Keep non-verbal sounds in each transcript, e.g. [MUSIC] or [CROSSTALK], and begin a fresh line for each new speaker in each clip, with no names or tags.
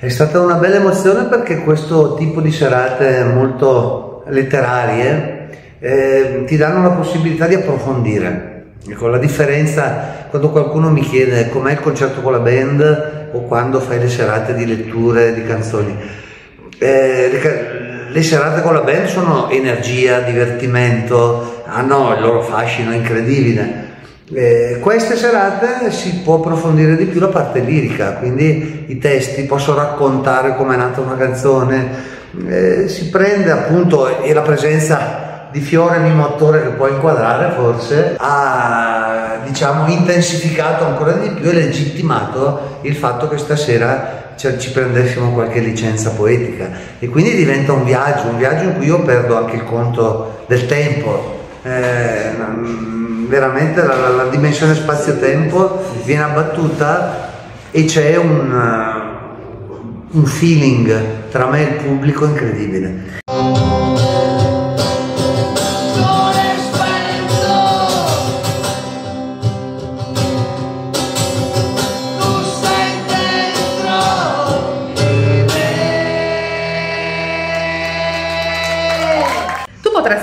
È stata una bella emozione perché questo tipo di serate molto letterarie eh, ti danno la possibilità di approfondire. Ecco, la differenza quando qualcuno mi chiede com'è il concerto con la band o quando fai le serate di letture di canzoni. Eh, le, le, serate con la band sono energia, divertimento, hanno il loro fascino incredibile. Eh, queste serate si può approfondire di più la parte lirica, quindi i testi, posso raccontare come è nata una canzone, eh, si prende appunto e la presenza di Fiore Mimo attore che può inquadrare forse ha diciamo intensificato ancora di più e legittimato il fatto che stasera ci prendessimo qualche licenza poetica e quindi diventa un viaggio, un viaggio in cui io perdo anche il conto del tempo. Eh, veramente la, la, la dimensione spazio-tempo viene abbattuta e c'è un, un feeling tra me e il pubblico incredibile.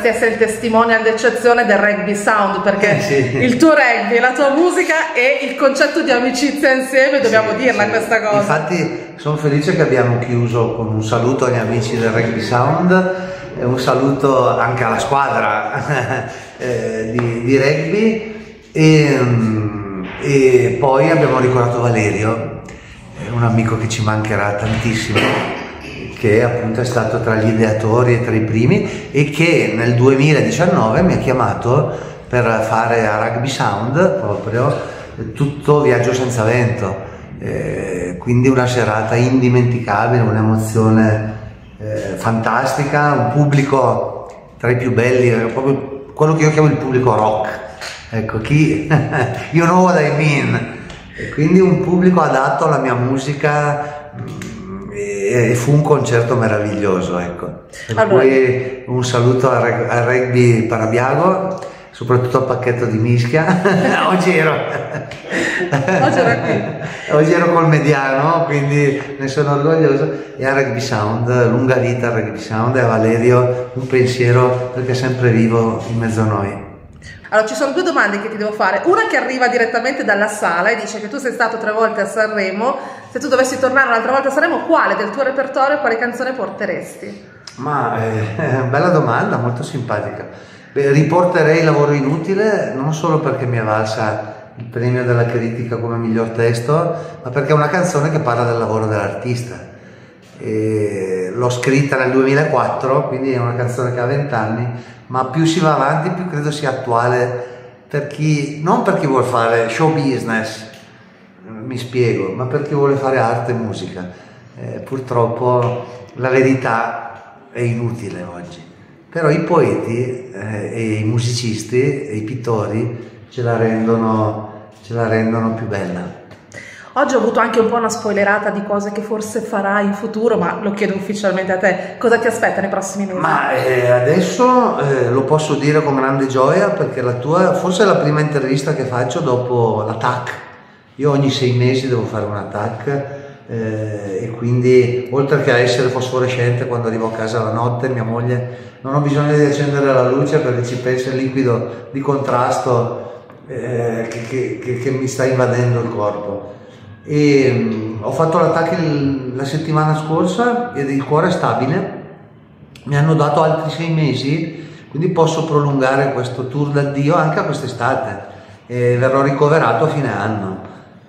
Potresti essere il testimone d'eccezione del rugby sound perché eh, sì. il tuo rugby, la tua musica e il concetto di amicizia insieme, dobbiamo sì, dirla sì. questa cosa.
Infatti sono felice che abbiamo chiuso con un saluto agli amici del rugby sound e un saluto anche alla squadra [LAUGHS] eh, di, di, rugby e, mm, e poi abbiamo ricordato Valerio, un amico che ci mancherà tantissimo che appunto è stato tra gli ideatori e tra i primi e che nel 2019 mi ha chiamato per fare a Rugby Sound proprio tutto Viaggio senza vento. Eh, quindi una serata indimenticabile, un'emozione eh, fantastica, un pubblico tra i più belli, proprio quello che io chiamo il pubblico rock. Ecco, chi, [LAUGHS] you know what I mean. E quindi un pubblico adatto alla mia musica e, fu un concerto meraviglioso, ecco. Per allora. cui un saluto al, reg- al rugby Parabiago, soprattutto al pacchetto di Mischia. [LAUGHS] Oggi ero...
Oggi ero qui. [LAUGHS]
Oggi ero col mediano, quindi ne sono orgoglioso. E a Rugby Sound, lunga vita al Rugby Sound e a Valerio un pensiero perché è sempre vivo in mezzo a noi.
Allora, ci sono due domande che ti devo fare. Una che arriva direttamente dalla sala e dice che tu sei stato tre volte a Sanremo. Se tu dovessi tornare un'altra volta a Sanremo, quale del tuo repertorio, quale canzone porteresti?
Ma eh, [LAUGHS] bella domanda, molto simpatica. Beh, riporterei Lavoro Inutile non solo perché mi è valsa il premio della critica come miglior testo, ma perché è una canzone che parla del lavoro dell'artista. E l'ho scritta nel 2004, quindi è una canzone che ha 20 anni, ma più si va avanti più credo sia attuale per chi, non per chi vuole fare show business, mi spiego, ma per chi vuole fare arte e musica. Eh, purtroppo la verità è inutile oggi, però i poeti eh, e i musicisti e i pittori ce la rendono, ce la rendono più bella.
Oggi ho avuto anche un po' una spoilerata di cose che forse farai in futuro, ma lo chiedo ufficialmente a te. Cosa ti aspetta nei prossimi mesi?
Ma eh, adesso eh, lo posso dire con grande gioia perché la tua forse è la prima intervista che faccio dopo l'attack. Io ogni sei mesi devo fare un attack eh, e quindi oltre che a essere fosforescente quando arrivo a casa la notte, mia moglie non ho bisogno di accendere la luce perché ci pensa il liquido di contrasto eh, che, che, che mi sta invadendo il corpo e um, ho fatto l'attacco la settimana scorsa ed il cuore è stabile. Mi hanno dato altri sei mesi quindi posso prolungare questo tour d'addio anche a quest'estate. E verrò ricoverato a fine anno.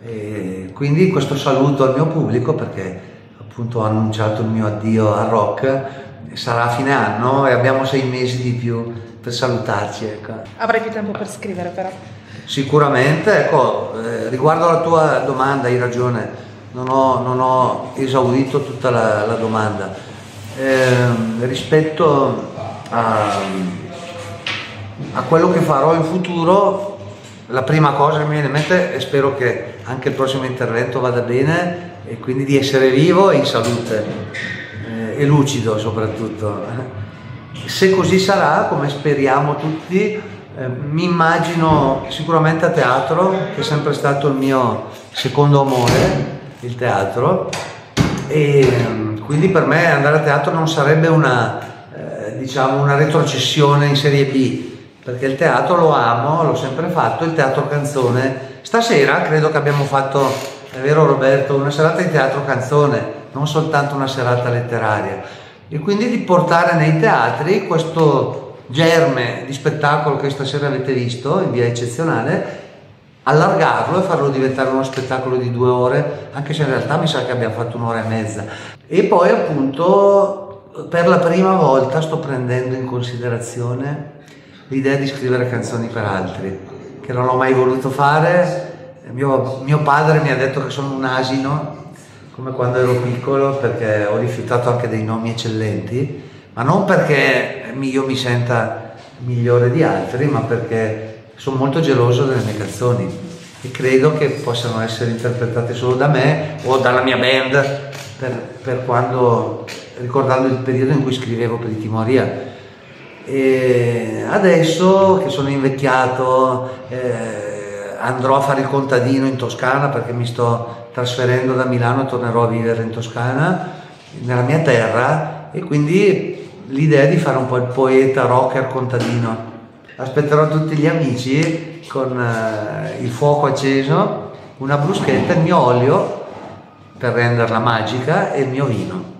E quindi questo saluto al mio pubblico perché appunto ho annunciato il mio addio al rock. Sarà a fine anno e abbiamo sei mesi di più per salutarci ecco.
avrai più tempo per scrivere però
Sicuramente, ecco, eh, riguardo alla tua domanda, hai ragione, non ho, non ho esaurito tutta la, la domanda. Eh, rispetto a, a, quello che farò in futuro, la prima cosa che mi viene in mente e spero che anche il prossimo intervento vada bene e quindi di essere vivo e in salute eh, e lucido soprattutto. Se così sarà, come speriamo tutti, eh, mi immagino sicuramente a teatro, che è sempre stato il mio secondo amore, il teatro, e mm, quindi per me andare a teatro non sarebbe una, eh, diciamo una retrocessione in serie B, perché il teatro lo amo, l'ho sempre fatto, il teatro canzone. Stasera credo che abbiamo fatto, è vero Roberto, una serata di teatro canzone, non soltanto una serata letteraria. E quindi di portare nei teatri questo germe di spettacolo che stasera avete visto in via eccezionale, allargarlo e farlo diventare uno spettacolo di due ore, anche se in realtà mi sa che abbiamo fatto un'ora e mezza. E poi appunto per la prima volta sto prendendo in considerazione l'idea di scrivere canzoni per altri, che non ho mai voluto fare. Mio, mio padre mi ha detto che sono un asino, come quando ero piccolo, perché ho rifiutato anche dei nomi eccellenti, ma non perché io mi senta migliore di altri, ma perché sono molto geloso delle mie canzoni. E credo che possano essere interpretate solo da me o dalla mia band per, per quando, ricordando il periodo in cui scrivevo per i Timoria. E adesso che sono invecchiato eh, andrò a fare il contadino in Toscana perché mi sto trasferendo da Milano e tornerò a vivere in Toscana, nella mia terra, e quindi l'idea di fare un po' il poeta, rocker, contadino. Aspetterò tutti gli amici con eh, il fuoco acceso, una bruschetta, il mio olio per renderla magica e il mio vino.